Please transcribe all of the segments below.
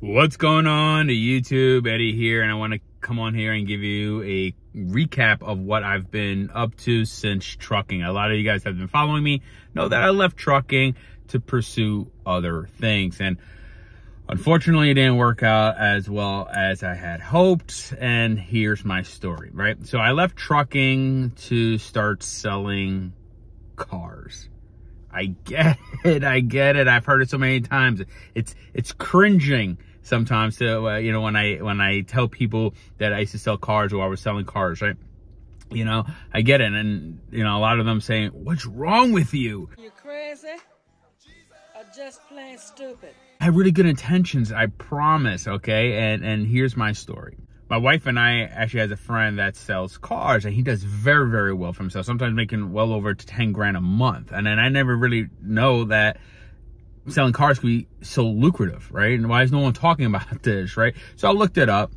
What's going on to YouTube? Eddie here, and I want to come on here and give you a recap of what I've been up to since trucking. A lot of you guys have been following me, know that I left trucking to pursue other things. And unfortunately, it didn't work out as well as I had hoped. And here's my story, right? So I left trucking to start selling cars. I get it. I get it. I've heard it so many times. It's, it's cringing sometimes to, uh, you know, when I, when I tell people that I used to sell cars or I was selling cars, right? You know, I get it. And, you know, a lot of them saying, what's wrong with you? You're crazy or just plain stupid? I have really good intentions. I promise. Okay. And, and here's my story my wife and I actually has a friend that sells cars and he does very, very well for himself, sometimes making well over to 10 grand a month. And then I never really know that selling cars can be so lucrative, right? And why is no one talking about this, right? So I looked it up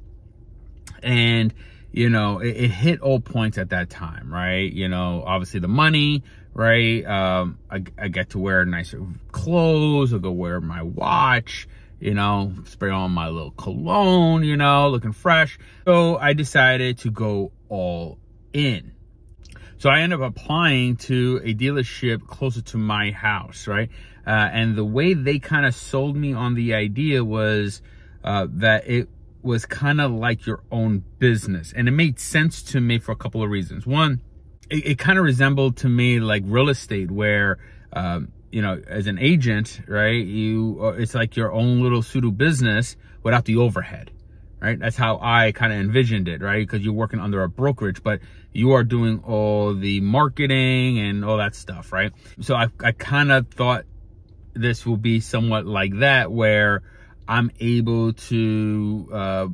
and, you know, it, it hit all points at that time, right? You know, obviously the money, right? Um, I, I get to wear nicer clothes. I'll go wear my watch you know, spray on my little cologne, you know, looking fresh. So I decided to go all in. So I ended up applying to a dealership closer to my house, right? Uh, and the way they kind of sold me on the idea was uh, that it was kind of like your own business. And it made sense to me for a couple of reasons. One, it, it kind of resembled to me like real estate where um, you know, as an agent, right, you, uh, it's like your own little pseudo business without the overhead, right? That's how I kind of envisioned it, right? Because you're working under a brokerage, but you are doing all the marketing and all that stuff, right? So I, I kind of thought this will be somewhat like that where I'm able to, uh,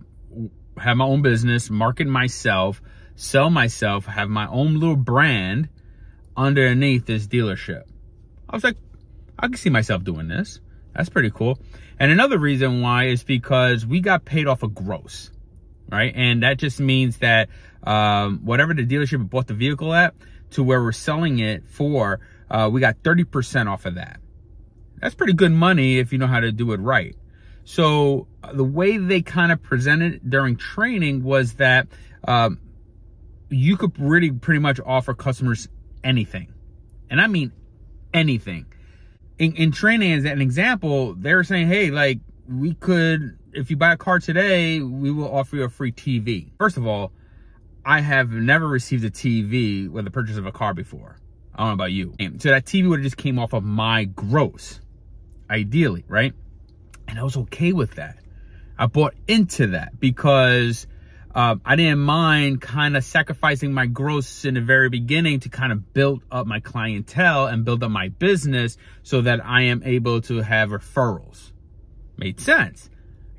have my own business, market myself, sell myself, have my own little brand underneath this dealership. I was like, I can see myself doing this. That's pretty cool. And another reason why is because we got paid off a of gross, right? And that just means that um, whatever the dealership bought the vehicle at to where we're selling it for, uh, we got 30% off of that. That's pretty good money if you know how to do it right. So uh, the way they kind of presented during training was that um, you could really pretty much offer customers anything. And I mean anything. In, in training, as an example, they were saying, hey, like, we could, if you buy a car today, we will offer you a free TV. First of all, I have never received a TV with the purchase of a car before. I don't know about you. So that TV would have just came off of my gross, ideally, right? And I was okay with that. I bought into that because uh, I didn't mind kind of sacrificing my gross in the very beginning to kind of build up my clientele and build up my business so that I am able to have referrals. Made sense.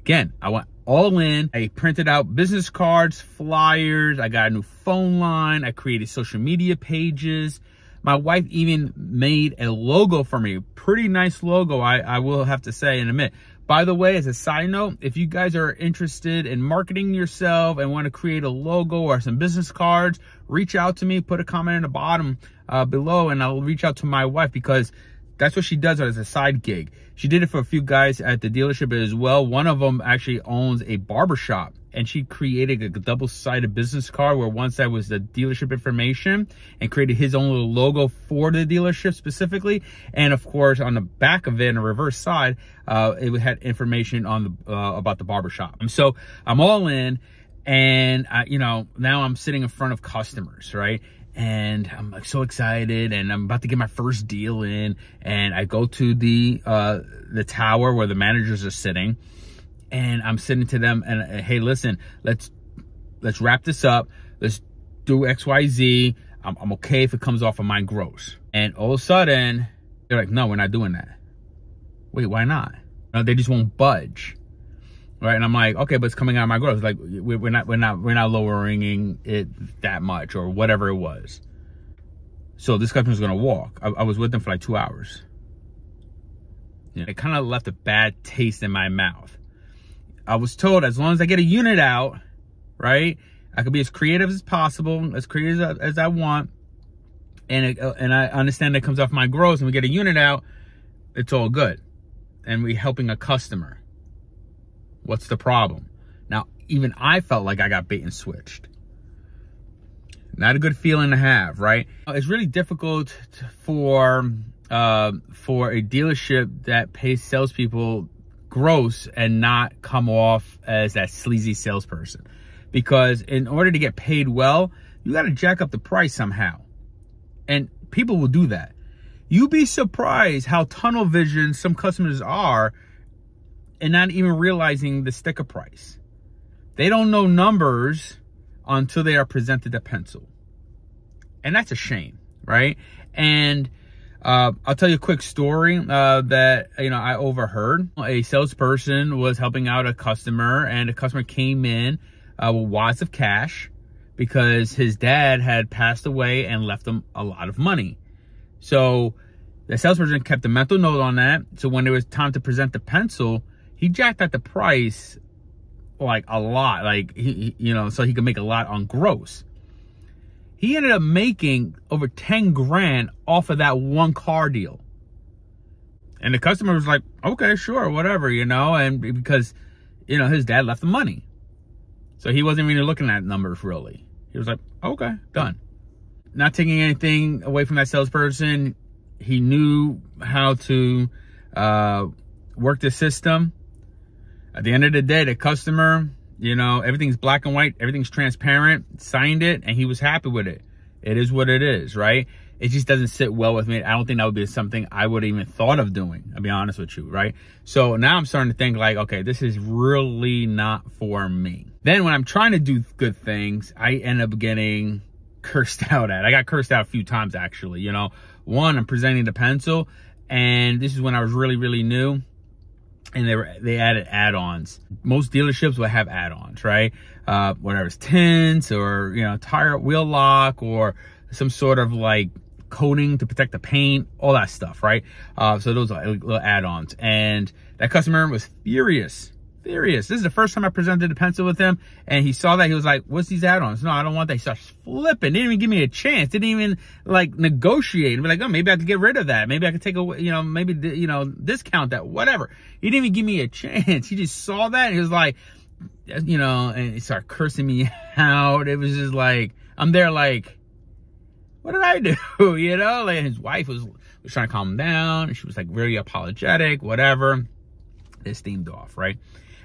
Again, I went all in. I printed out business cards, flyers. I got a new phone line. I created social media pages. My wife even made a logo for me. Pretty nice logo, I, I will have to say in a minute. By the way, as a side note, if you guys are interested in marketing yourself and want to create a logo or some business cards, reach out to me, put a comment in the bottom uh, below, and I'll reach out to my wife because that's what she does as a side gig. She did it for a few guys at the dealership as well. One of them actually owns a barbershop and she created a double-sided business card where one side was the dealership information and created his own little logo for the dealership specifically. And of course, on the back of it, on the reverse side, uh, it had information on the uh, about the barbershop. So I'm all in and I, you know, now I'm sitting in front of customers, right? And I'm like so excited and I'm about to get my first deal in and I go to the uh the tower where the managers are sitting and I'm sitting to them and uh, hey, listen, let's let's wrap this up. Let's do X, Y, Z. I'm, I'm okay if it comes off of my gross. And all of a sudden, they're like, no, we're not doing that. Wait, why not? No, they just won't budge. Right, and I'm like, okay, but it's coming out of my growth. Like, we're not, we're not, we're not lowering it that much or whatever it was. So this customer's gonna walk. I, I was with them for like two hours. Yeah, it kind of left a bad taste in my mouth. I was told as long as I get a unit out, right, I could be as creative as possible, as creative as, as I want, and it, uh, and I understand that comes off my gross, and we get a unit out, it's all good, and we helping a customer. What's the problem? Now, even I felt like I got bait and switched. Not a good feeling to have, right? It's really difficult for uh, for a dealership that pays salespeople gross and not come off as that sleazy salesperson. Because in order to get paid well, you got to jack up the price somehow. And people will do that. You'd be surprised how tunnel vision some customers are and not even realizing the sticker price. They don't know numbers until they are presented a pencil. And that's a shame, right? And uh, I'll tell you a quick story uh, that you know I overheard. A salesperson was helping out a customer, and a customer came in uh, with wads of cash because his dad had passed away and left him a lot of money. So the salesperson kept a mental note on that. So when it was time to present the pencil, he jacked up the price like a lot, like he, you know, so he could make a lot on gross. He ended up making over 10 grand off of that one car deal. And the customer was like, okay, sure, whatever, you know, and because, you know, his dad left the money. So he wasn't really looking at numbers really. He was like, okay, done. Not taking anything away from that salesperson. He knew how to uh, work the system at the end of the day, the customer, you know, everything's black and white, everything's transparent, signed it, and he was happy with it. It is what it is, right? It just doesn't sit well with me. I don't think that would be something I would even thought of doing, I'll be honest with you, right? So now I'm starting to think like, okay, this is really not for me. Then when I'm trying to do good things, I end up getting cursed out at. I got cursed out a few times actually, you know. One, I'm presenting the pencil, and this is when I was really, really new and they were they added add-ons. Most dealerships will have add-ons, right? Uh, whatever it's tints or you know tire wheel lock or some sort of like coating to protect the paint, all that stuff, right? Uh, so those are little add-ons, and that customer was furious furious. This is the first time I presented a pencil with him, and he saw that. He was like, what's these add-ons? No, I don't want that. He starts flipping. Didn't even give me a chance. Didn't even, like, negotiate. And be like, oh, maybe I could get rid of that. Maybe I could take a, you know, maybe, you know, discount that, whatever. He didn't even give me a chance. He just saw that, and he was like, you know, and he started cursing me out. It was just like, I'm there like, what did I do? You know, like his wife was, was trying to calm him down. She was like very apologetic, whatever. It steamed off, right?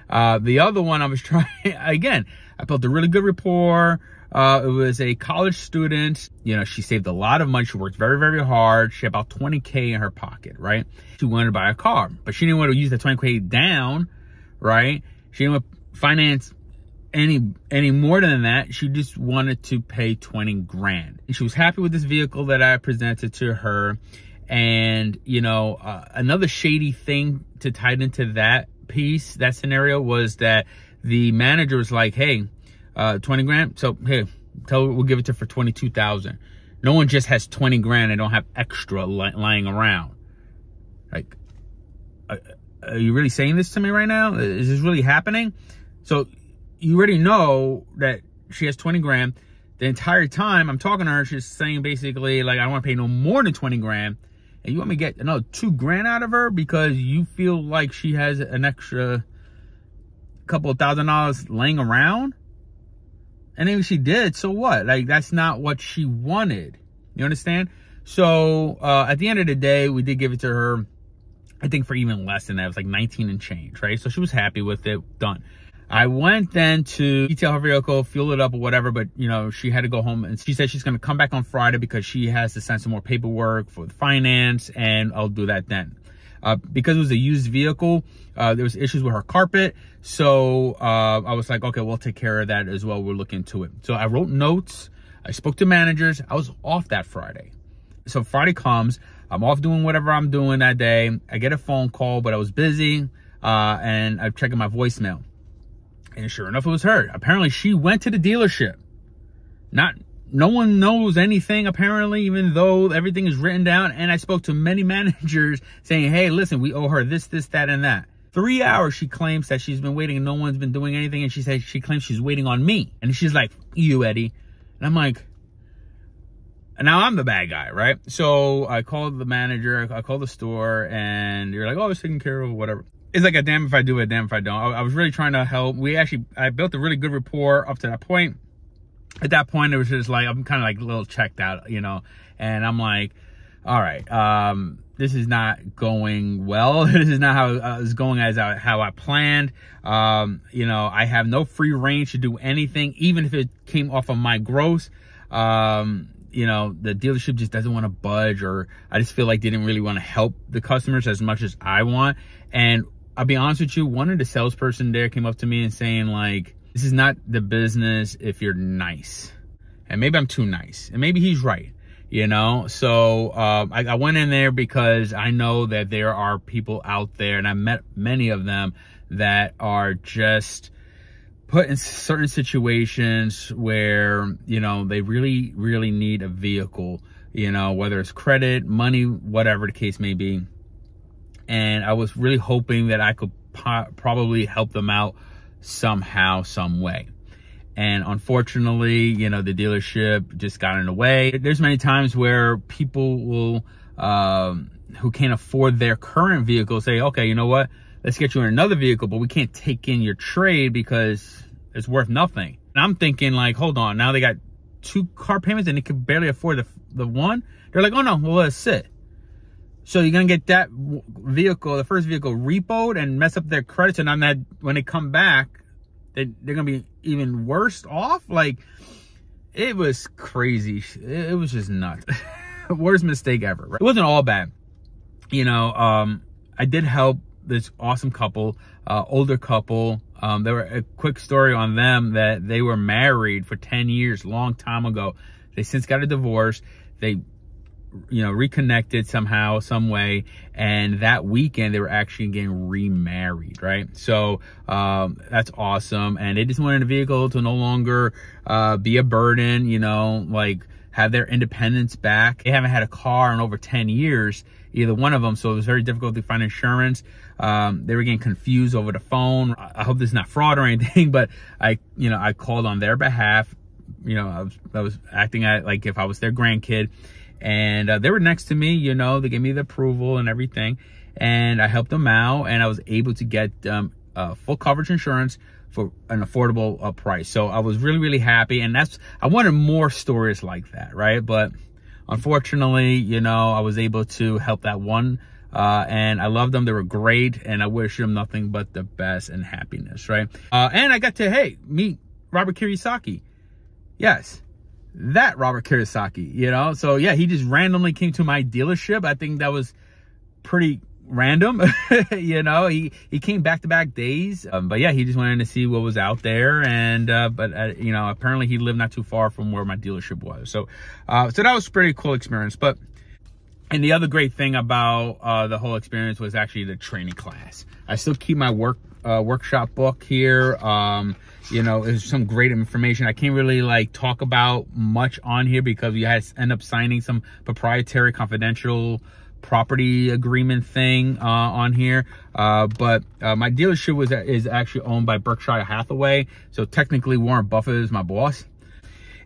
Uh, the other one I was trying, again, I built a really good rapport. Uh, it was a college student. You know, she saved a lot of money. She worked very, very hard. She had about 20K in her pocket, right? She wanted to buy a car, but she didn't want to use the 20K down, right? She didn't want to finance any any more than that. She just wanted to pay 20 grand. And she was happy with this vehicle that I presented to her. And, you know, uh, another shady thing to tie into that piece, that scenario was that the manager was like, hey, uh, 20 grand. So, hey, tell we'll give it to for 22,000. No one just has 20 grand and don't have extra li lying around. Like, are, are you really saying this to me right now? Is this really happening? So you already know that she has 20 grand. The entire time I'm talking to her, she's saying basically like, I don't want to pay no more than 20 grand and you want me to get another two grand out of her because you feel like she has an extra couple of thousand dollars laying around? And if she did, so what? Like, that's not what she wanted. You understand? So, uh, at the end of the day, we did give it to her, I think for even less than that. It was like 19 and change, right? So she was happy with it. Done. I went then to detail her vehicle, fuel it up or whatever, but you know, she had to go home and she said she's going to come back on Friday because she has to send some more paperwork for the finance and I'll do that then. Uh, because it was a used vehicle, uh, there was issues with her carpet. So, uh, I was like, okay, we'll take care of that as well. We'll look into it. So I wrote notes. I spoke to managers. I was off that Friday. So Friday comes, I'm off doing whatever I'm doing that day. I get a phone call, but I was busy, uh, and I'm checking my voicemail. And sure enough, it was her. Apparently, she went to the dealership. Not, no one knows anything, apparently, even though everything is written down. And I spoke to many managers saying, hey, listen, we owe her this, this, that, and that. Three hours she claims that she's been waiting and no one's been doing anything. And she says she claims she's waiting on me. And she's like, you, Eddie. And I'm like, and now I'm the bad guy, right? So I called the manager, I called the store, and you're like, oh, it's taken care of, whatever. It's like a damn if I do, a damn if I don't. I, I was really trying to help. We actually, I built a really good rapport up to that point. At that point, it was just like, I'm kind of like a little checked out, you know, and I'm like, all right, um, this is not going well. this is not how uh, it's going as I, how I planned. Um, you know, I have no free range to do anything, even if it came off of my gross. Um, you know, the dealership just doesn't want to budge or I just feel like they didn't really want to help the customers as much as I want. And I'll be honest with you, one of the salesperson there came up to me and saying like, this is not the business if you're nice. And maybe I'm too nice. And maybe he's right, you know? So um, I, I went in there because I know that there are people out there, and I met many of them that are just put in certain situations where, you know, they really, really need a vehicle, you know, whether it's credit, money, whatever the case may be. And I was really hoping that I could probably help them out somehow, some way. And unfortunately, you know, the dealership just got in the way. There's many times where people will, um, who can't afford their current vehicle say, okay, you know what? Let's get you in another vehicle, but we can't take in your trade because it's worth nothing. And I'm thinking like, hold on, now they got two car payments and they can barely afford the, the one. They're like, oh no, well, let's sit. So you're gonna get that vehicle, the first vehicle, repoed and mess up their credits, and on that when they come back, they, they're gonna be even worse off. Like it was crazy. It, was just nuts. Worst mistake ever. Right? It wasn't all bad. You know, um, I did help this awesome couple, uh, older couple. Um, there were a quick story on them that they were married for 10 years, long time ago. They since got a divorce. They you know, reconnected somehow, some way. And that weekend, they were actually getting remarried, right? So um, that's awesome. And they just wanted a vehicle to no longer uh, be a burden, you know, like have their independence back. They haven't had a car in over 10 years, either one of them. So it was very difficult to find insurance. Um, they were getting confused over the phone. I hope this is not fraud or anything, but I, you know, I called on their behalf. You know, I was, I was acting like if I was their grandkid and uh, they were next to me you know they gave me the approval and everything and i helped them out and i was able to get um, uh, full coverage insurance for an affordable uh, price so i was really really happy and that's i wanted more stories like that right but unfortunately you know i was able to help that one uh, and I love them. They were great, and I wish them nothing but the best and happiness, right? Uh, and I got to, hey, meet Robert Kiyosaki. Yes, that Robert Kiyosaki, you know? So yeah, he just randomly came to my dealership. I think that was pretty random, you know, he, he came back to back days. Um, but yeah, he just wanted to see what was out there. And, uh, but, uh, you know, apparently he lived not too far from where my dealership was. So, uh, so that was pretty cool experience. But, and the other great thing about, uh, the whole experience was actually the training class. I still keep my work, uh, workshop book here. Um, you know, it's some great information. I can't really like talk about much on here because we had end up signing some proprietary confidential property agreement thing uh, on here. Uh, but uh, my dealership was is actually owned by Berkshire Hathaway. So technically Warren Buffett is my boss.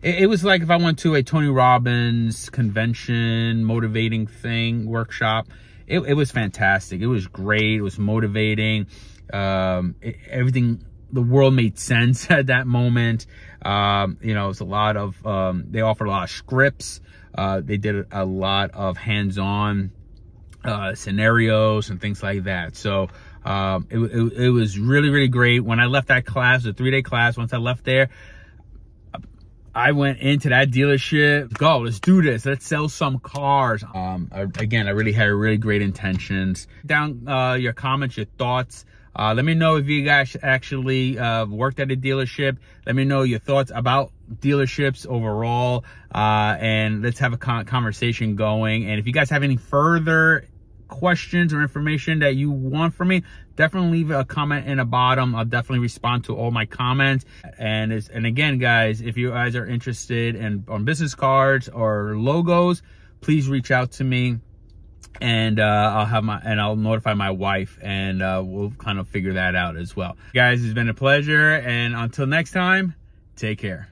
It, it was like if I went to a Tony Robbins convention, motivating thing, workshop. It, it was fantastic. It was great. It was motivating. Um, it, everything the world made sense at that moment. Um, you know, it's a lot of, um, they offered a lot of scripts. Uh, they did a lot of hands-on uh, scenarios and things like that. So um, it, it, it, was really, really great. When I left that class, the three-day class, once I left there, I went into that dealership. Go, let's do this. Let's sell some cars. Um, I, again, I really had really great intentions. Down uh, your comments, your thoughts. Uh, let me know if you guys actually uh, worked at a dealership. Let me know your thoughts about dealerships overall. Uh, and let's have a con conversation going. And if you guys have any further questions or information that you want from me, definitely leave a comment in the bottom. I'll definitely respond to all my comments. And and again, guys, if you guys are interested in on business cards or logos, please reach out to me and uh, I'll have my and I'll notify my wife and uh, we'll kind of figure that out as well. Guys, it's been a pleasure and until next time, take care.